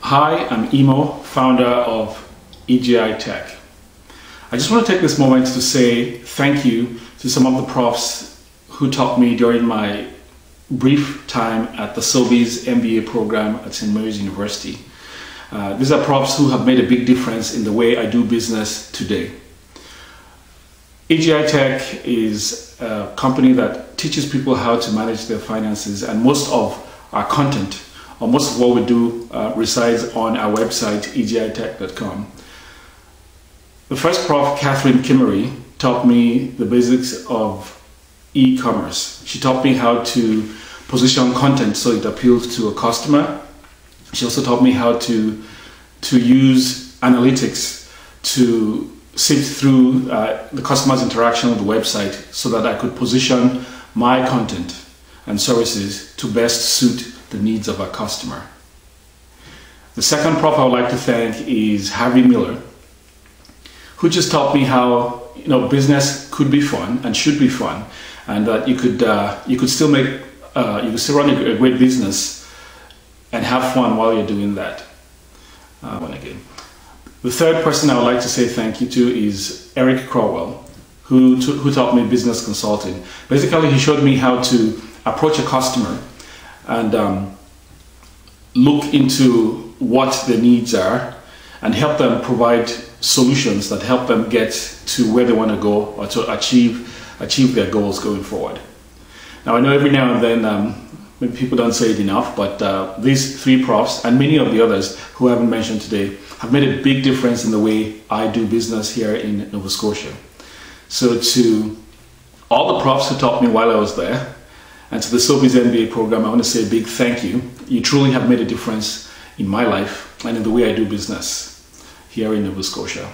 Hi, I'm Emo, founder of EjiTech. I just want to take this moment to say thank you to some of the profs who taught me during my brief time at the Sobeys MBA program at St. Mary's University. Uh, these are profs who have made a big difference in the way I do business today. EjiTech is a company that teaches people how to manage their finances, and most of our content, or most of what we do, uh, resides on our website, ejitech.com. The first prof, Catherine Kimmery, taught me the basics of e commerce. She taught me how to position content so it appeals to a customer. She also taught me how to, to use analytics to sift through uh, the customer's interaction with the website so that I could position my content and services to best suit the needs of our customer. The second prof I would like to thank is Harvey Miller, who just taught me how you know business could be fun and should be fun, and that you could uh, you could still make uh, you could still run a, great business and have fun while you're doing that. Uh, one again. The third person I would like to say thank you to is Eric Crowell, who, who taught me business consulting. Basically, he showed me how to approach a customer and um, look into what their needs are and help them provide solutions that help them get to where they want to go or to achieve achieve their goals going forward. Now I know every now and then um, maybe people don't say it enough, but uh, these three profs and many of the others who I haven't mentioned today have made a big difference in the way I do business here in Nova Scotia. So to all the profs who taught me while I was there, and to the Sobeys MBA program, I want to say a big thank you. You truly have made a difference in my life and in the way I do business here in Nova Scotia.